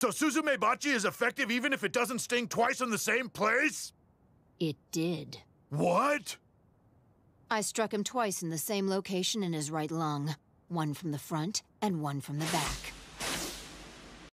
So Suzume Bachi is effective even if it doesn't sting twice in the same place? It did. What? I struck him twice in the same location in his right lung. One from the front and one from the back.